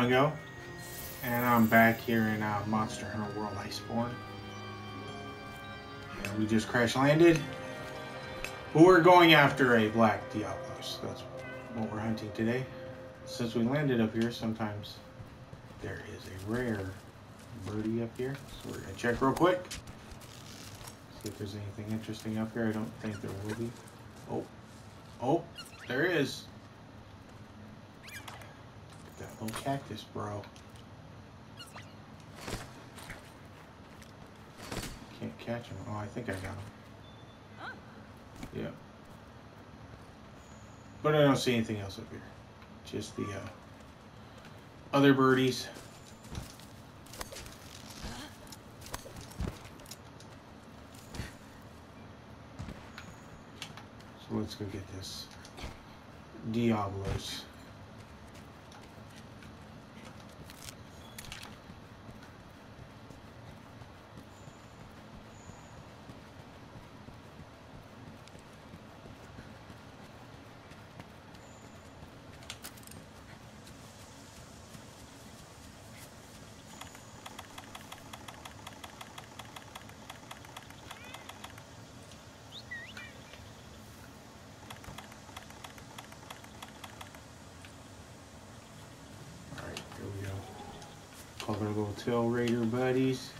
Tungo, and I'm back here in uh, Monster Hunter World Iceborne. And we just crash landed. But we're going after a black Diablos. That's what we're hunting today. Since we landed up here, sometimes there is a rare birdie up here. So we're gonna check real quick. See if there's anything interesting up here. I don't think there will be. Oh, oh, there is. That little cactus, bro. Can't catch him. Oh, I think I got him. Yeah. But I don't see anything else up here. Just the uh, other birdies. So let's go get this Diablos. Alright, here we go. Call our little tail raider buddies.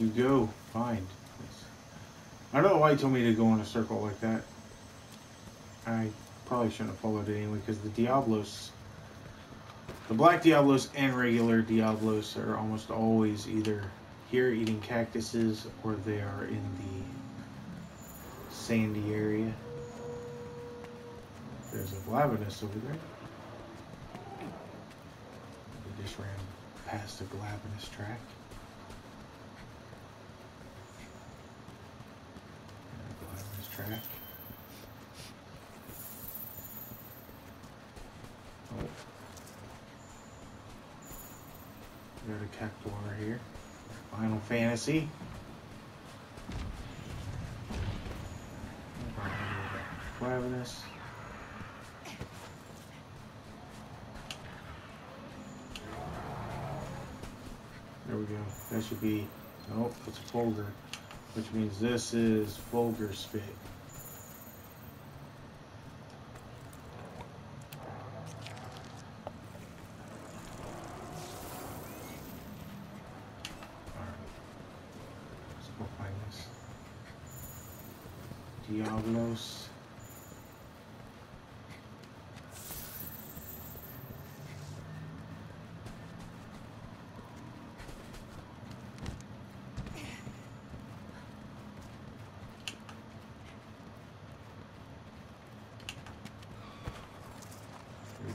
We're going to go find this. I don't know why he told me to go in a circle like that. I probably shouldn't have followed it anyway because the Diablos, the black Diablos and regular Diablos are almost always either here eating cactuses or they are in the sandy area. There's a Glavenus over there. We just ran past Glavenus track. And a track. Oh. A Cactuar here. Final Fantasy. Glavenus. There we go. That should be, nope, it's Fulgur, which means this is Fulgur Spit. Alright. Let's go find this. Diablos.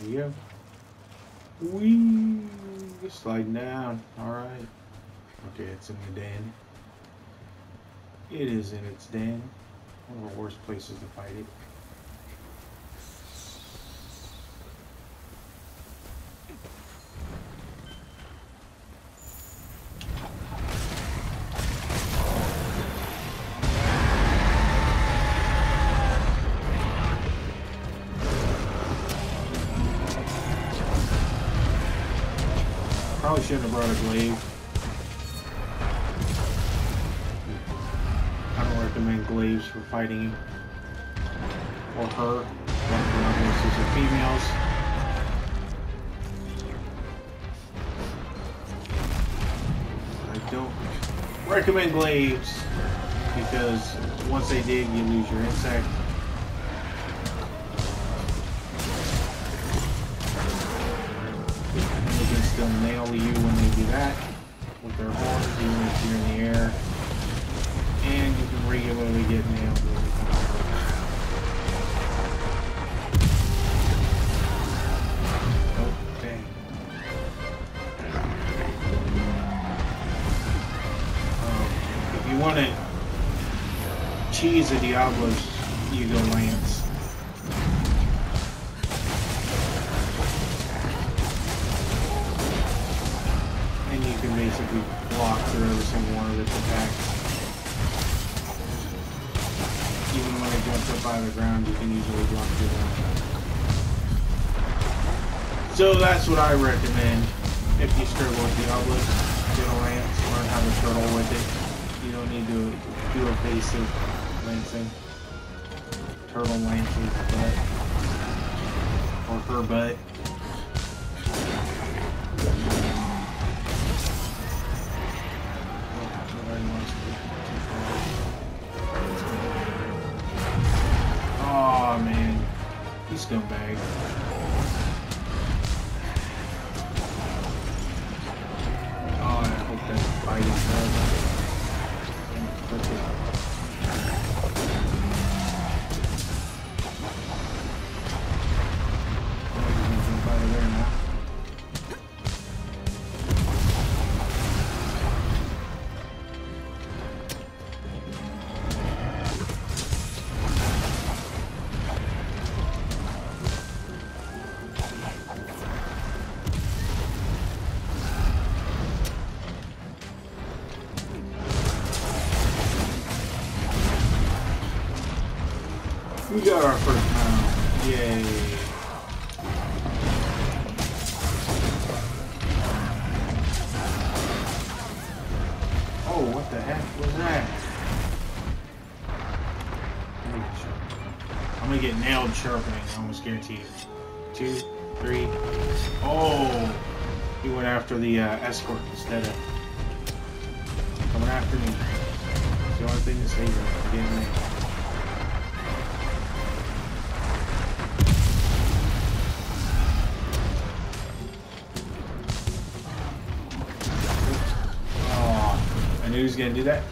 There we go. Whee! Sliding down. Alright. Okay, it's in the den. It is in its den. One of the worst places to fight it. Probably shouldn't have brought a glaive. Fighting him. Or her. These are females. I don't recommend glaives because once they dig, you lose your insect. Want to cheese a Diablos, you go Lance. And you can basically block through every single one of its attacks. Even when it jumps up out of the ground, you can easily block through that. So that's what I recommend if you struggle with Diablos. Get a lance, learn how to turtle with it. Don't do a basic lancing. Turtle lances butt. Or her butt. We got our first round. Yay. Oh, what the heck was that? I'm gonna get nailed sharpening, I almost guarantee it. Two, three. Oh! He went after the uh, escort instead of coming after me. It's the only thing to save him from knew he was gonna do that.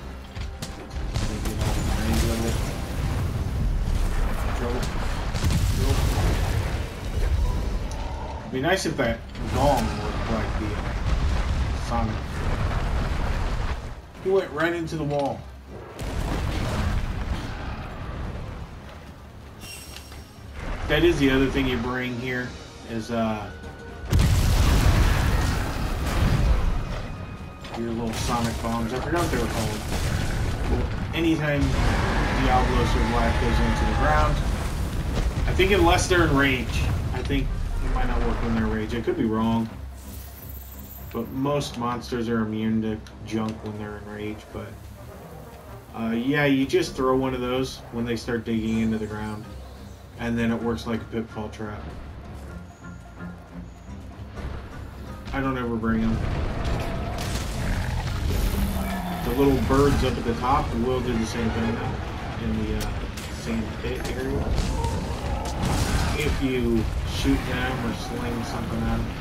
It'd be nice if that gong looked like the uh, Sonic. He went right into the wall. That is the other thing you bring here is uh your little sonic bombs. I forgot what they were called. Well, anytime Diablos or Black goes into the ground, I think unless they're in rage, I think it might not work when they're rage. I could be wrong. But most monsters are immune to junk when they're in rage, but uh, yeah, you just throw one of those when they start digging into the ground, and then it works like a pitfall trap. I don't ever bring them. The little birds up at the top will do the same thing now in the uh, pit area. If you shoot them or sling something at them.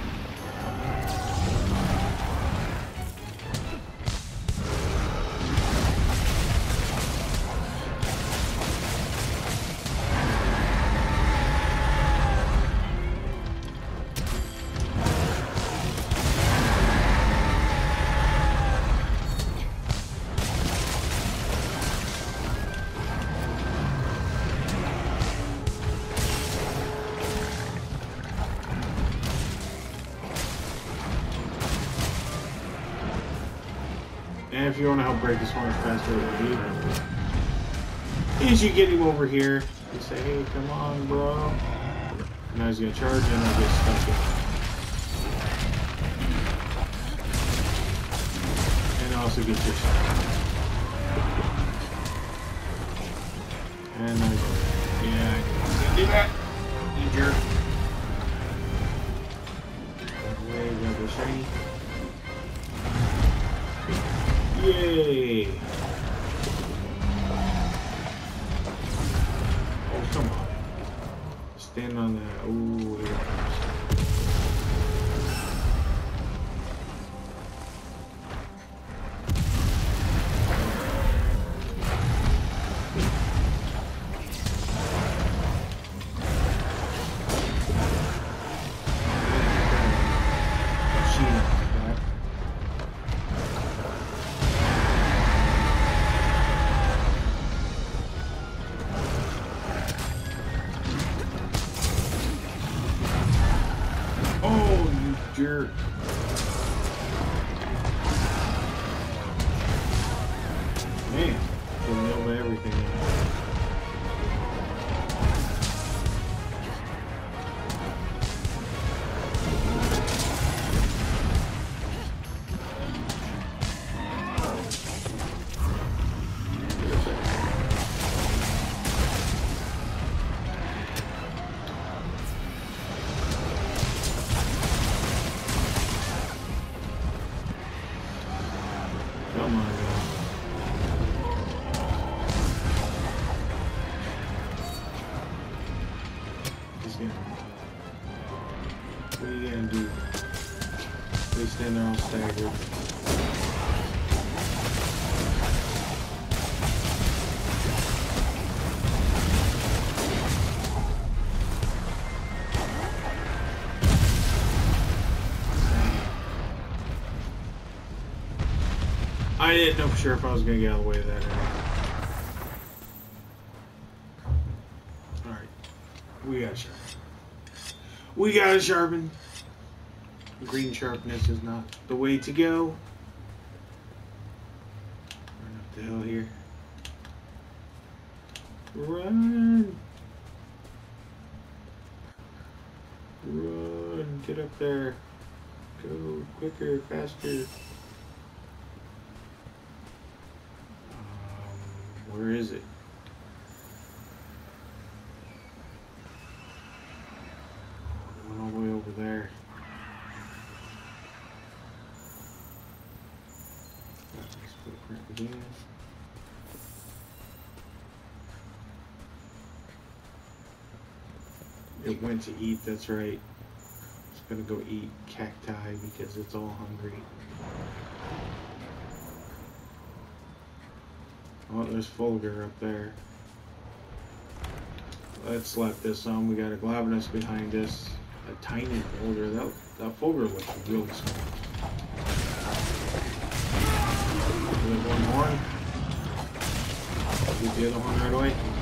Than you, you get him over here and say, hey, come on, bro. Now he's to charge and I'll get stuck in. And also get your And I, yeah, I can do that. Yay! Oh, come on. Stand on that. Ooh. I didn't know for sure if I was gonna get out of the way of that. Alright. We got sharpen. We gotta sharpen. Green sharpness is not the way to go. Run up the hill here. Run! Run! Get up there. Go quicker, faster. Where is it? Went all the way over there. Got this footprint again. It went to eat, that's right. It's gonna go eat cacti because it's all hungry. Oh, there's Fulgur up there. Let's slap this on. We got a Glavenus behind us. A tiny Fulgur. That, that Fulgur looks really small. We have one horn. Get the other one right away.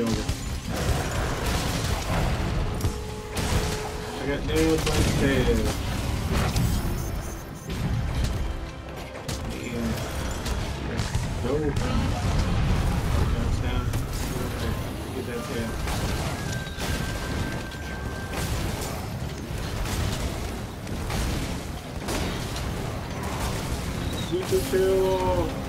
Him. I got nailed by the tail. That tail.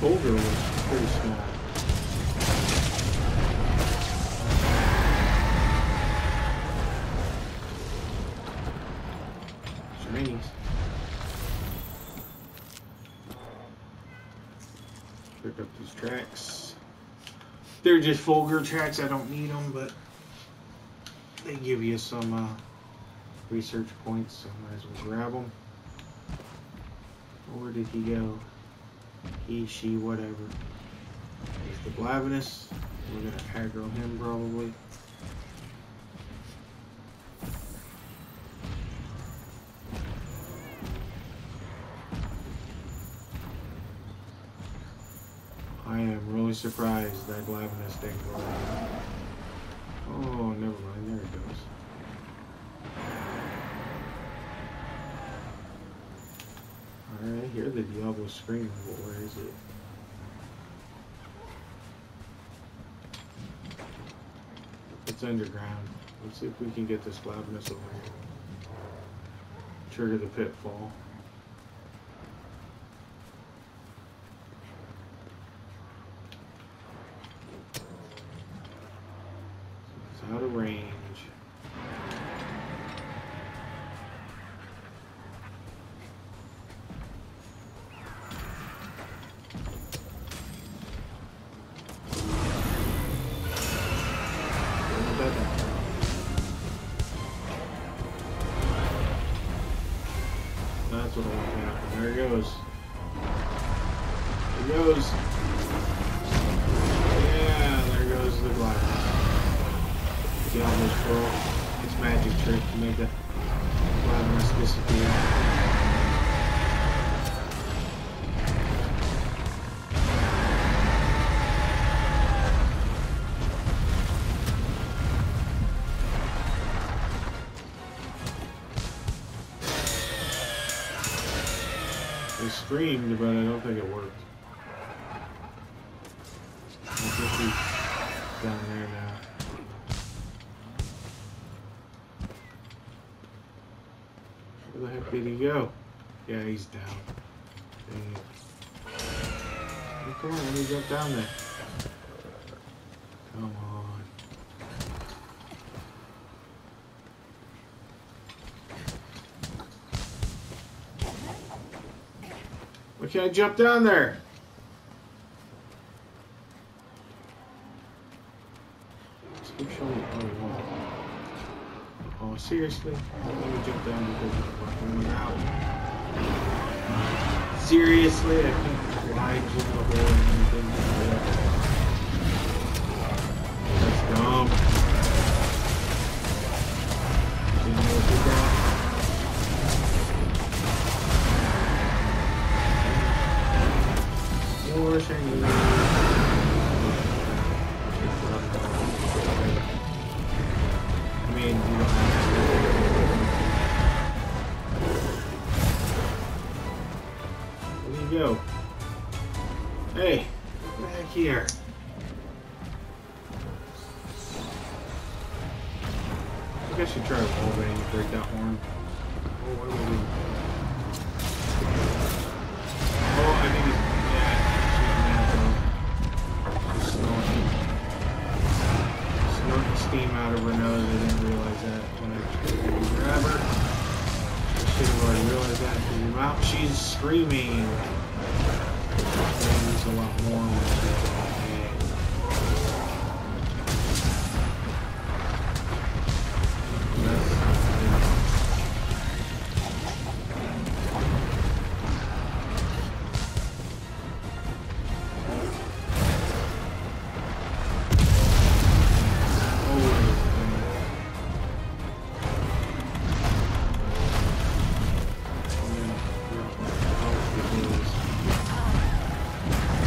Boulder was pretty small. Shinies. Pick up these tracks. They're just Fulgur tracks. I don't need them, but they give you some uh, research points, so might as well grab them. Where did he go? He, she, whatever. There's the Glavenus. We're gonna aggro him probably. I am really surprised that Glavenus didn't go. Oh, never mind. There it goes. Alright, I hear the Diablo screaming, but where is it? It's underground. Let's see if we can get this Glavenus over here. Trigger the pitfall. They screamed, but I don't think it worked. I think he's down there now. Where the heck did he go? Yeah, he's down. Dang it. Come on, let me jump down there. Come on. Why can't I jump down there? Oh, seriously? Let me jump down because it's fucking. Seriously? I can't fly jump the hole anything. That's dumb. Didn't know it Mean, you. Where you go? Hey, back here.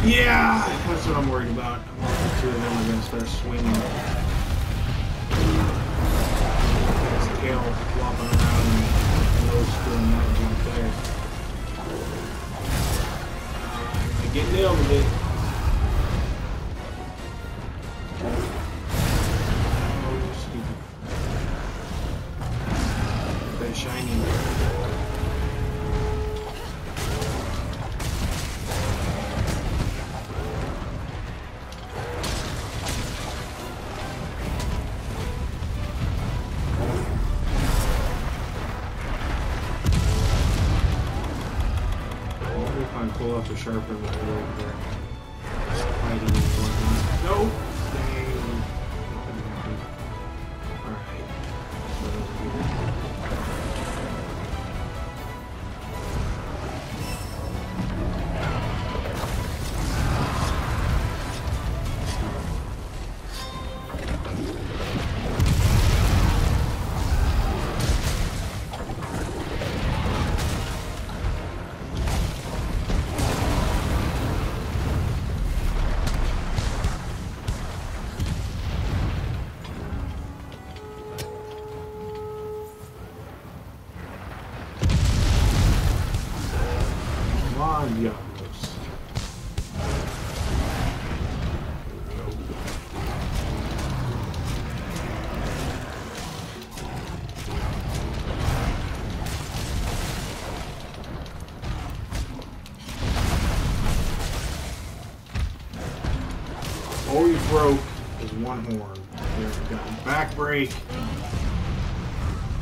Yeah, that's what I'm worried about. I'm the two of them are gonna start swinging. His tail flopping around and nose doing that jump there. Uh, I get nailed with it. Pull off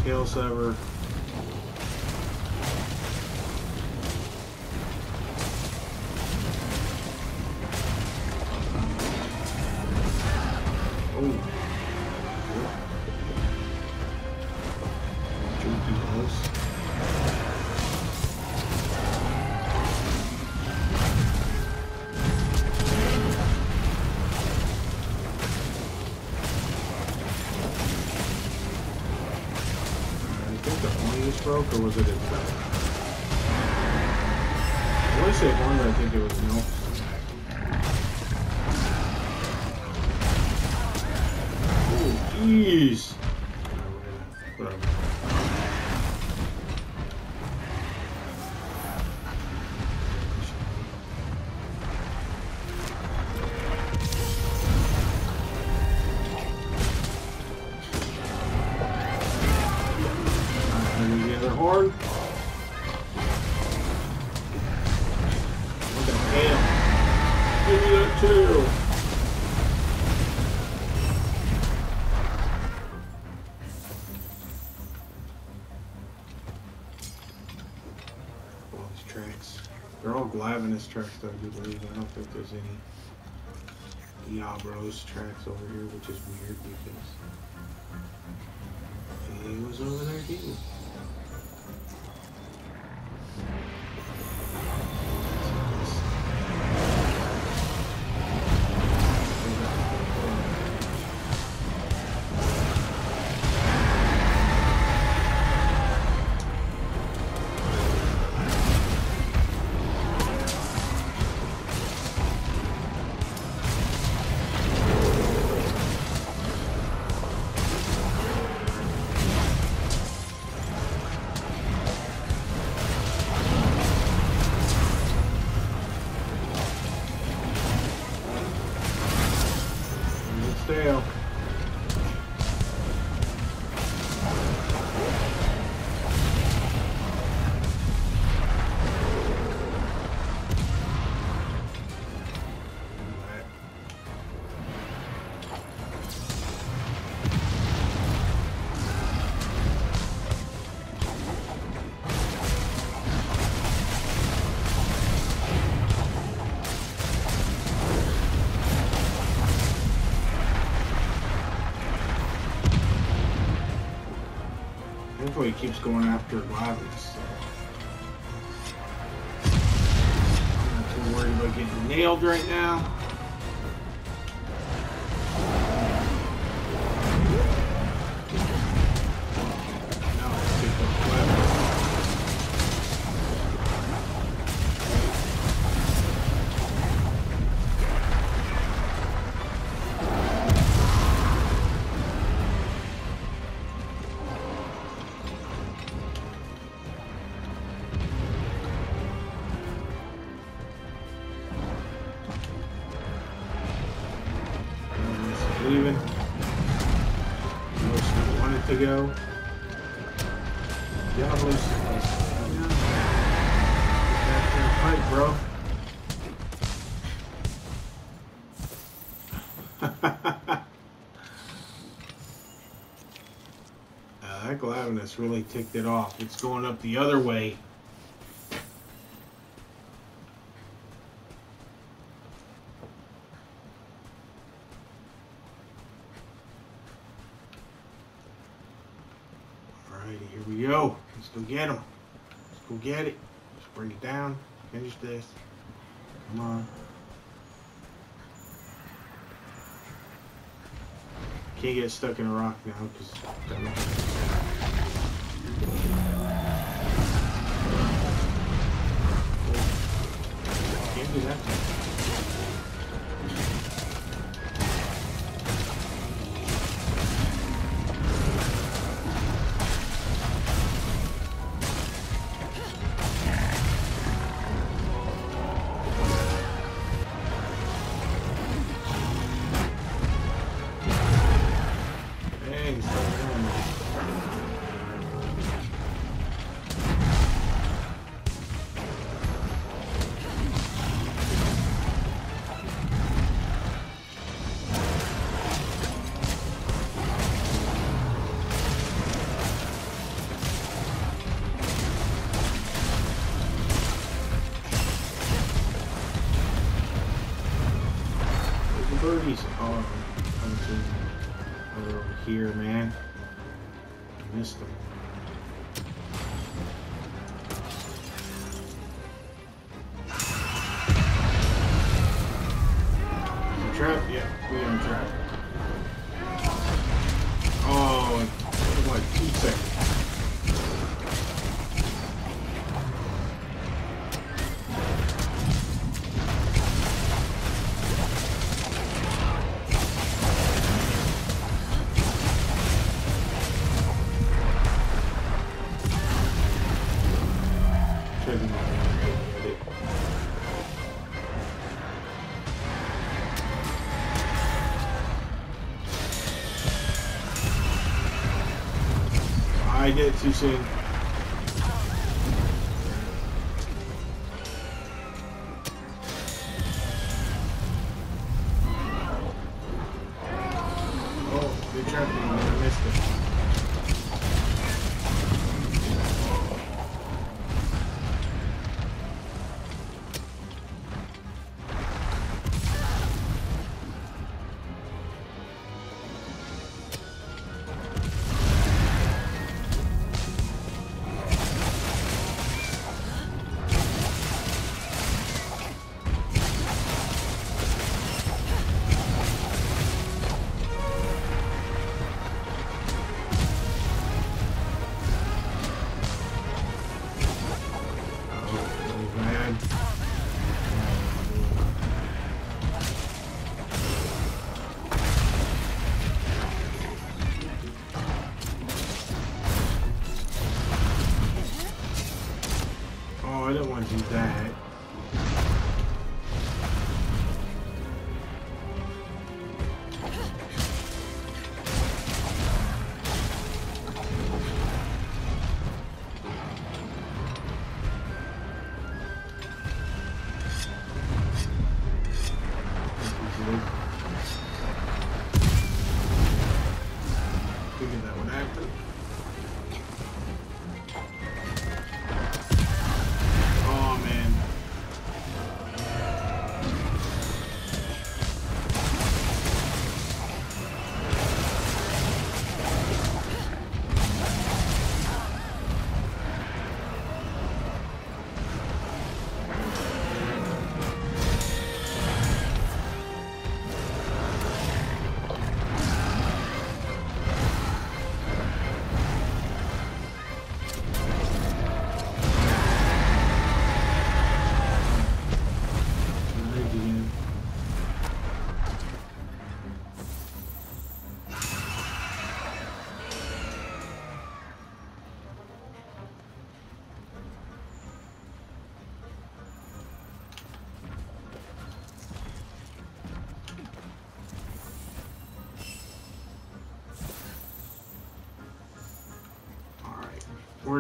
Tail sever. Or was it belt? I want to say but I think it was. Oh, believe. I don't think there's any Diablos tracks over here, which is weird because he was over there too. He keeps going after Glavis. I'm not too worried about getting nailed right now. 7 that's really ticked it off. It's going up the other way. Alrighty, here we go. Let's go get him. Let's go get it. Let's bring it down. Finish this. Come on. Can't get stuck in a rock now because that. I get too soon. Didn't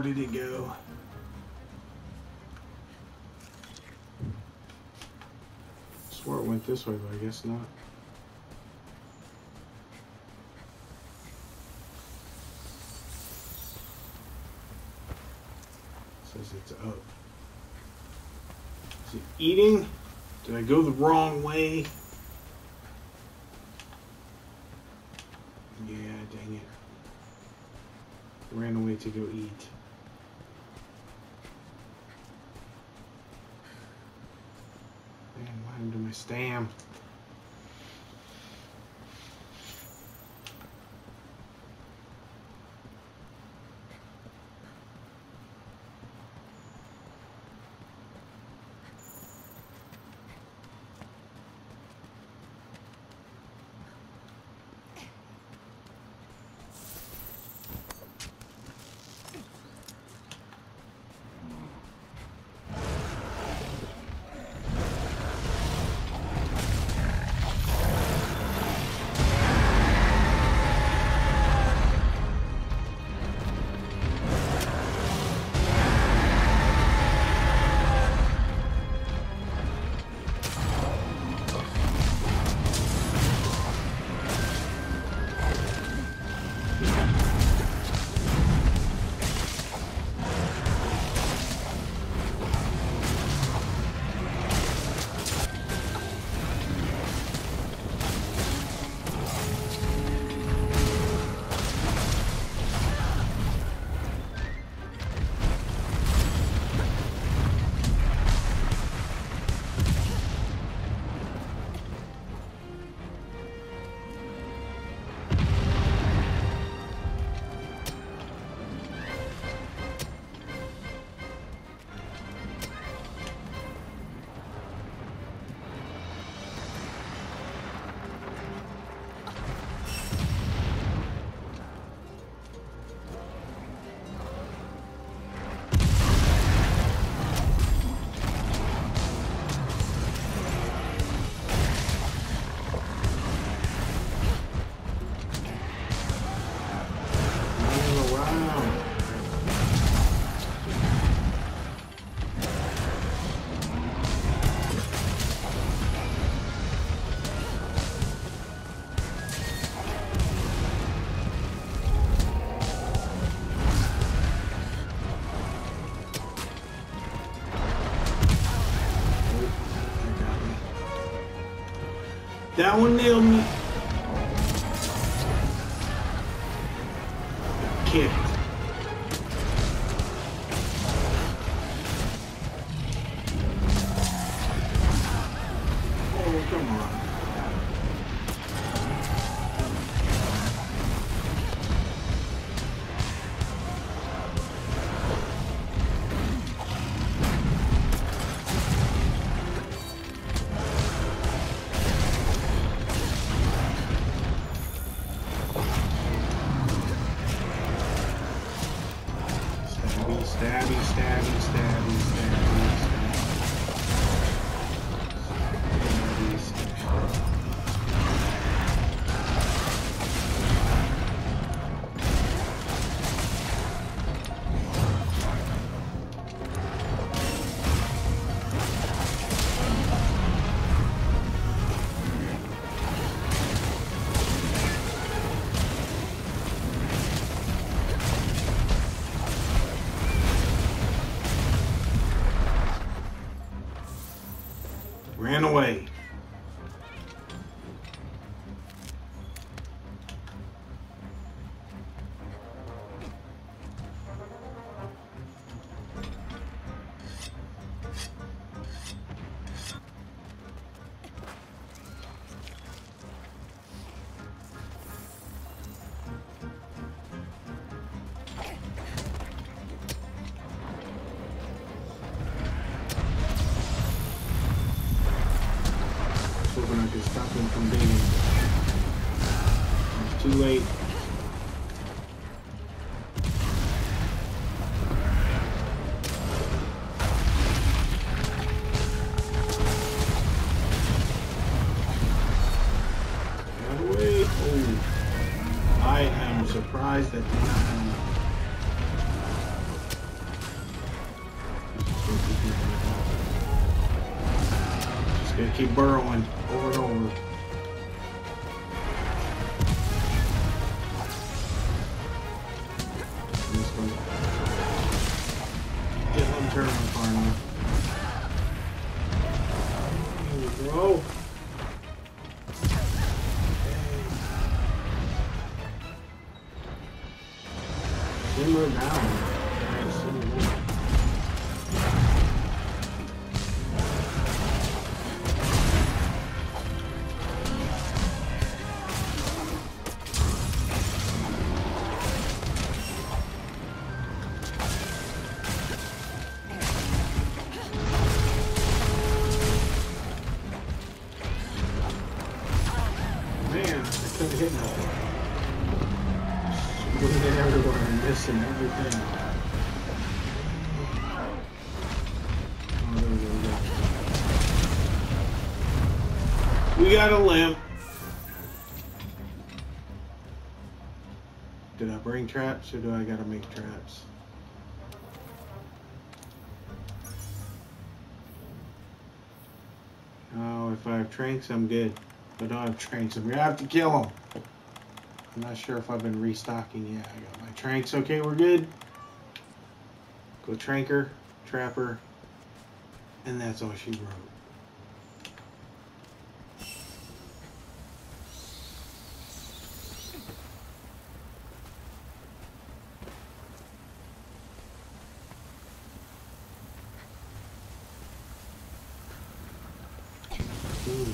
where did it go? Swore it went this way, but I guess not. Says it's up. Is it eating? Did I go the wrong way? Yeah, dang it. Ran away to go eat. That one nailed me. Kicked. Oh, come on. Keep burrowing over and over. Simmer down. We got- We got a limp. Did I bring traps or do I gotta make traps? Oh, if I have tranks, I'm good. If I don't have tranks, I'm gonna have to kill them. I'm not sure if I've been restocking yet. I got my tranks. Okay, we're good. Go tranker, trapper, and that's all she wrote. Ooh.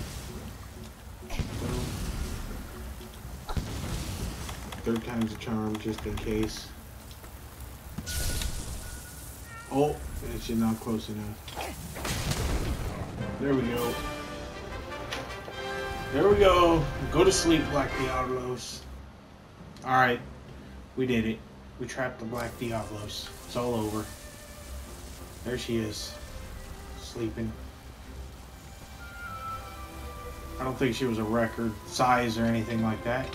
Third time's a charm, just in case. Oh, she's not close enough. There we go. There we go. Go to sleep, Black Diablos. Alright, we did it. We trapped the Black Diablos. It's all over. There she is. Sleeping. I don't think she was a record size or anything like that.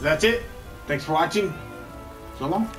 That's it. Thanks for watching. So long.